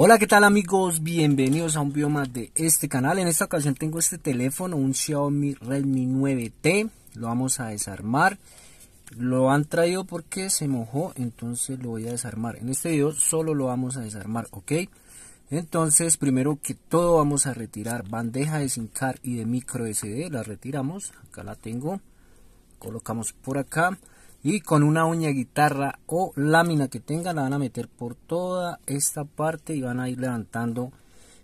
Hola, ¿qué tal amigos? Bienvenidos a un video más de este canal. En esta ocasión tengo este teléfono, un Xiaomi Redmi 9T. Lo vamos a desarmar. Lo han traído porque se mojó, entonces lo voy a desarmar. En este video solo lo vamos a desarmar, ¿ok? Entonces, primero que todo vamos a retirar bandeja de SIM card y de micro SD. La retiramos, acá la tengo. Colocamos por acá y con una uña guitarra o lámina que tenga la van a meter por toda esta parte y van a ir levantando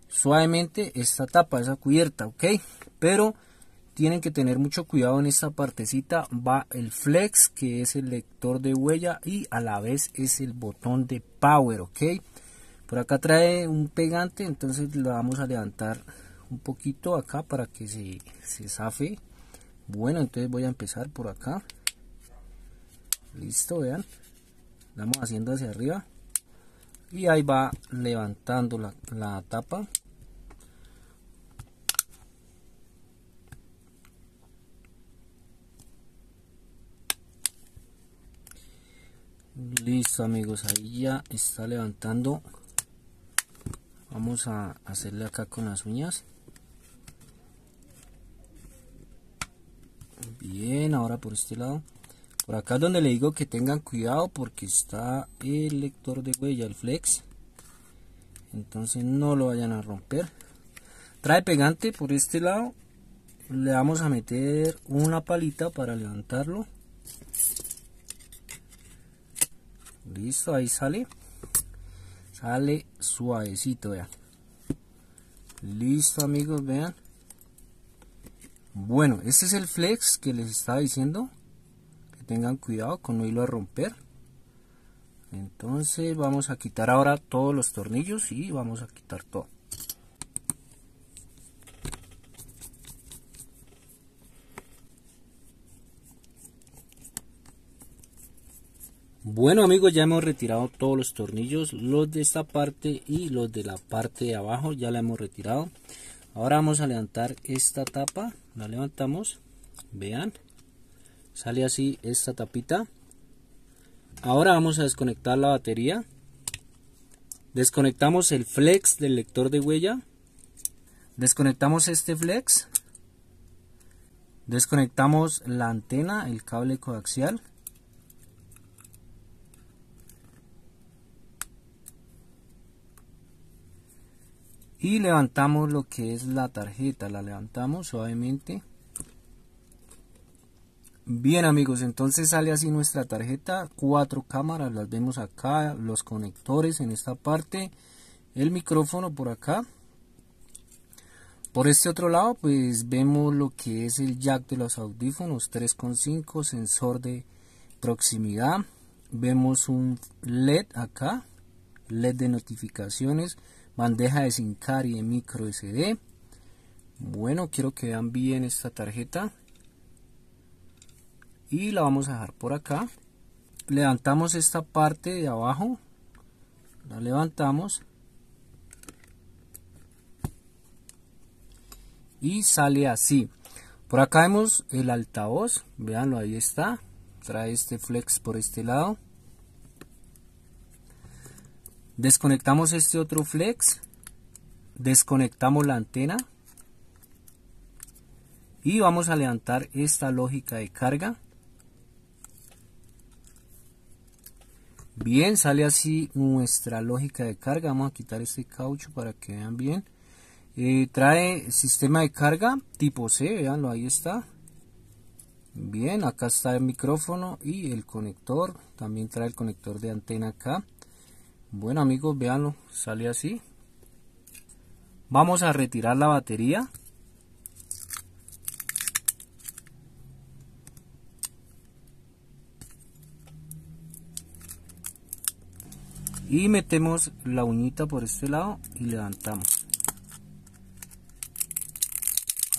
suavemente esta tapa, esa cubierta, ok, pero tienen que tener mucho cuidado en esta partecita. Va el flex que es el lector de huella y a la vez es el botón de power, ok, por acá trae un pegante entonces lo vamos a levantar un poquito acá para que se, se zafe. Bueno entonces voy a empezar por acá listo vean. Vamos haciendo hacia arriba. Y ahí va levantando la, la tapa. Listo amigos. Ahí ya está levantando. Vamos a hacerle acá con las uñas. Bien ahora por este lado por acá es donde le digo que tengan cuidado porque está el lector de huella, el flex. Entonces no lo vayan a romper. Trae pegante por este lado. Le vamos a meter una palita para levantarlo. Listo, ahí sale. Sale suavecito, vean. Listo amigos, vean. Bueno, este es el flex que les estaba diciendo tengan cuidado con no irlo a romper. Entonces vamos a quitar ahora todos los tornillos y vamos a quitar todo. Bueno amigos, ya hemos retirado todos los tornillos, los de esta parte y los de la parte de abajo ya la hemos retirado. Ahora vamos a levantar esta tapa, la levantamos, vean, sale así esta tapita. Ahora vamos a desconectar la batería. Desconectamos el flex del lector de huella. Desconectamos este flex. Desconectamos la antena el cable coaxial. Y levantamos lo que es la tarjeta. La levantamos suavemente Bien amigos, entonces sale así nuestra tarjeta, cuatro cámaras, las vemos acá, los conectores en esta parte, el micrófono por acá. Por este otro lado pues vemos lo que es el jack de los audífonos 3.5, sensor de proximidad, vemos un LED acá, LED de notificaciones, bandeja de SIM y de micro SD. Bueno, quiero que vean bien esta tarjeta y la vamos a dejar por acá. Levantamos esta parte de abajo la levantamos y sale así. Por acá vemos el altavoz veanlo ahí está trae este flex por este lado. Desconectamos este otro flex desconectamos la antena y vamos a levantar esta lógica de carga Bien, sale así nuestra lógica de carga. Vamos a quitar este caucho para que vean bien. Eh, trae sistema de carga tipo C, veanlo, ahí está. Bien, acá está el micrófono y el conector. También trae el conector de antena acá. Bueno amigos, veanlo, sale así. Vamos a retirar la batería. Y metemos la uñita por este lado y levantamos.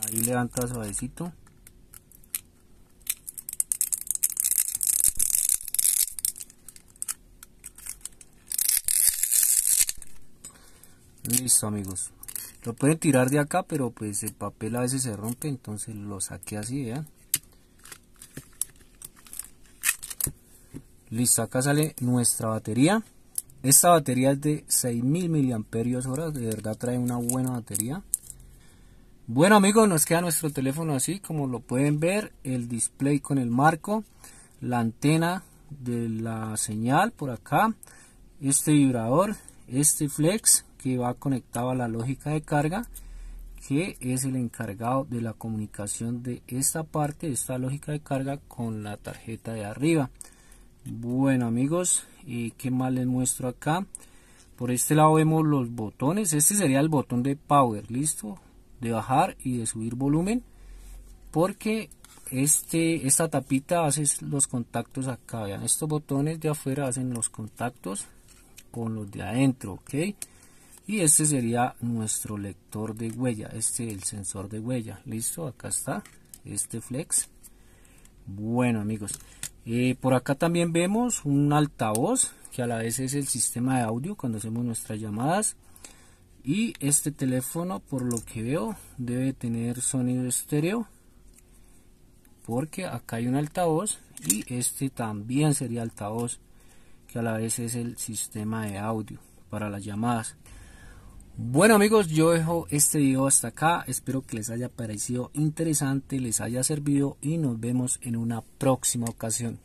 Ahí levanta suavecito. Listo amigos. Lo pueden tirar de acá pero pues el papel a veces se rompe entonces lo saqué así vean. Listo acá sale nuestra batería esta batería es de 6000 mAh, de verdad trae una buena batería. Bueno amigos, nos queda nuestro teléfono así, como lo pueden ver, el display con el marco, la antena de la señal por acá, este vibrador, este flex que va conectado a la lógica de carga, que es el encargado de la comunicación de esta parte, esta lógica de carga con la tarjeta de arriba. Bueno amigos, ¿y qué más les muestro acá? Por este lado vemos los botones, este sería el botón de power, listo, de bajar y de subir volumen, porque este, esta tapita hace los contactos acá, vean, estos botones de afuera hacen los contactos con los de adentro, ok, y este sería nuestro lector de huella, este el sensor de huella, listo, acá está, este flex, bueno amigos, eh, por acá también vemos un altavoz que a la vez es el sistema de audio cuando hacemos nuestras llamadas. Y este teléfono por lo que veo debe tener sonido estéreo porque acá hay un altavoz y este también sería altavoz que a la vez es el sistema de audio para las llamadas. Bueno amigos, yo dejo este video hasta acá. Espero que les haya parecido interesante, les haya servido y nos vemos en una próxima ocasión.